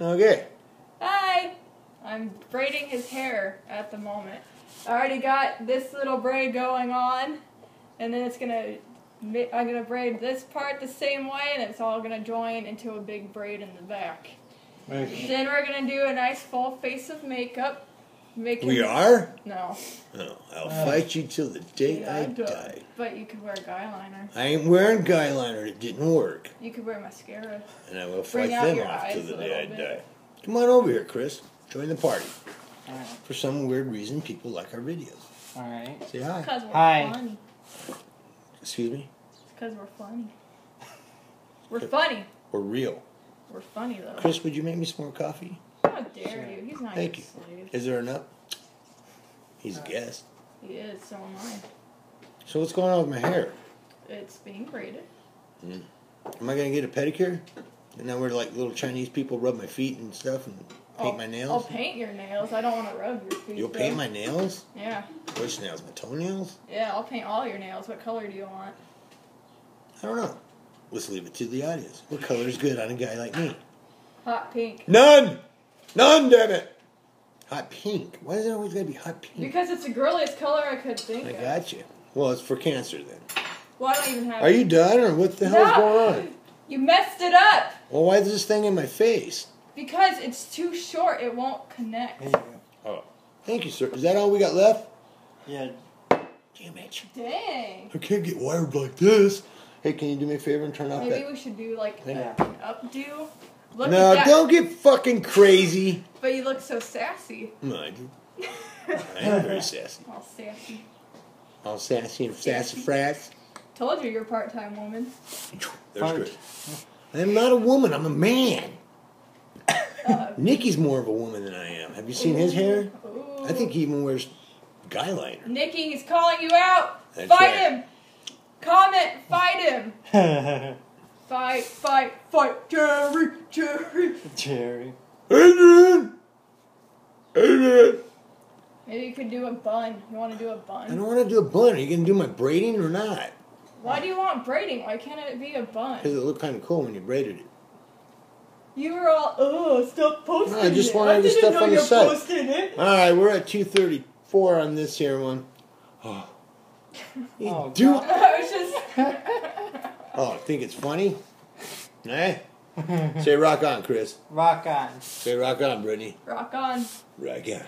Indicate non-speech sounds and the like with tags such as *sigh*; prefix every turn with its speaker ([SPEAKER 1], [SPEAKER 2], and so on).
[SPEAKER 1] Okay.
[SPEAKER 2] Hi! I'm braiding his hair at the moment. I already got this little braid going on, and then it's gonna, I'm gonna braid this part the same way, and it's all gonna join into a big braid in the back. Then we're gonna do a nice full face of makeup. Make him-
[SPEAKER 1] We are?
[SPEAKER 2] No.
[SPEAKER 1] Oh, I'll
[SPEAKER 3] Uh,
[SPEAKER 1] fight you till the day
[SPEAKER 2] Yeah,
[SPEAKER 1] I die.
[SPEAKER 2] But you could wear guy liner.
[SPEAKER 1] I ain't wearing guy liner. It didn't work.
[SPEAKER 2] You could wear mascara.
[SPEAKER 1] And I will
[SPEAKER 2] Bring
[SPEAKER 1] fight them off till the day I
[SPEAKER 2] little
[SPEAKER 1] die. Come on over here, Chris. Join the party.
[SPEAKER 3] Alright.
[SPEAKER 1] For some weird reason, people like our videos.
[SPEAKER 3] Alright.
[SPEAKER 1] Say hi.
[SPEAKER 2] Because we're
[SPEAKER 3] Hi.
[SPEAKER 2] funny.
[SPEAKER 1] Excuse me?
[SPEAKER 2] It's Because we're funny. *laughs* We're funny.
[SPEAKER 1] We're real.
[SPEAKER 2] We're funny though.
[SPEAKER 1] Chris, would you make me some more coffee?
[SPEAKER 2] How dare
[SPEAKER 3] Sure.
[SPEAKER 2] you? He's not
[SPEAKER 1] Thank
[SPEAKER 2] you. slave.
[SPEAKER 1] Is there enough? He's a
[SPEAKER 3] Uh,
[SPEAKER 1] guest.
[SPEAKER 2] He is, so am I.
[SPEAKER 1] So what's going on with my hair?
[SPEAKER 2] It's being braided.
[SPEAKER 1] Am I gonna get a pedicure? And now we're like little Chinese people rub my feet and stuff and paint
[SPEAKER 2] I'll-
[SPEAKER 1] my
[SPEAKER 2] I'll
[SPEAKER 1] nails?
[SPEAKER 2] paint your nails. I don't want to rub your feet.
[SPEAKER 1] You'll
[SPEAKER 2] though.
[SPEAKER 1] paint my nails?
[SPEAKER 2] Yeah.
[SPEAKER 1] Which nails? My toenails?
[SPEAKER 2] Yeah, I'll paint all your nails. What color do you want?
[SPEAKER 1] I don't know. Let's leave it to the audience. What color is good on a guy like me?
[SPEAKER 2] Hot pink.
[SPEAKER 1] None! None, damn it! Hot pink. Why is it always gotta be hot pink?
[SPEAKER 2] Because it's the girliest color I could think
[SPEAKER 1] I
[SPEAKER 2] of.
[SPEAKER 1] got you. Well, it's for cancer then.
[SPEAKER 2] Well, I don't even have
[SPEAKER 1] Are you done or what the hell is
[SPEAKER 2] No!
[SPEAKER 1] going on?
[SPEAKER 2] You messed it up!
[SPEAKER 1] Well, why is this thing in my face?
[SPEAKER 2] Because it's too short. It won't connect.
[SPEAKER 3] There you go.
[SPEAKER 1] Oh. Thank you, sir. Is that all we got left?
[SPEAKER 3] Yeah.
[SPEAKER 1] Damn it.
[SPEAKER 2] Dang.
[SPEAKER 1] I can't get wired like this. Hey, can you do me a favor and turn off
[SPEAKER 2] Maybe
[SPEAKER 1] that?
[SPEAKER 2] we should do like
[SPEAKER 1] Yeah.
[SPEAKER 2] a- an updo. Look
[SPEAKER 1] No,
[SPEAKER 2] at that.
[SPEAKER 1] don't get fucking crazy.
[SPEAKER 2] But you look so sassy.
[SPEAKER 1] No, I do. I am very sassy.
[SPEAKER 2] All sassy.
[SPEAKER 1] All sassy and sassafras.
[SPEAKER 2] Told you you're a part-time woman.
[SPEAKER 1] There's
[SPEAKER 3] Fart.
[SPEAKER 1] good. I'm not a woman. I'm a man.
[SPEAKER 2] Uh,
[SPEAKER 1] Nikki's more of a woman than I am. Have you seen his hair?
[SPEAKER 2] Ooh.
[SPEAKER 1] I think he even wears guy liner.
[SPEAKER 2] Nikki, he's calling you out.
[SPEAKER 1] That's
[SPEAKER 2] fight
[SPEAKER 1] right.
[SPEAKER 2] him. Comment. Fight him. *laughs* Fight, fight, fight, Jerry, Jerry.
[SPEAKER 3] Jerry.
[SPEAKER 1] Adrian! Adrian!
[SPEAKER 2] Maybe you could do a bun. You want to do a bun?
[SPEAKER 1] I don't want to do a bun. Are you going to do my braiding or not?
[SPEAKER 2] Why do you want braiding? Why can't it be a bun?
[SPEAKER 1] Because it looked kind of cool when you braided it.
[SPEAKER 2] You were all, oh, stop posting
[SPEAKER 1] No, I just wanted
[SPEAKER 2] I
[SPEAKER 1] the stuff
[SPEAKER 2] know
[SPEAKER 1] on the
[SPEAKER 2] you
[SPEAKER 1] site.
[SPEAKER 2] posted it.
[SPEAKER 1] All right, we're at 234 on this here one. Oh. You
[SPEAKER 3] Oh,
[SPEAKER 1] do
[SPEAKER 3] God. *laughs*
[SPEAKER 2] I was just.
[SPEAKER 1] Oh, think it's funny? Eh? Say rock on, Chris.
[SPEAKER 3] Rock on.
[SPEAKER 1] Say rock on, Brittany.
[SPEAKER 2] Rock on.
[SPEAKER 1] Rock on.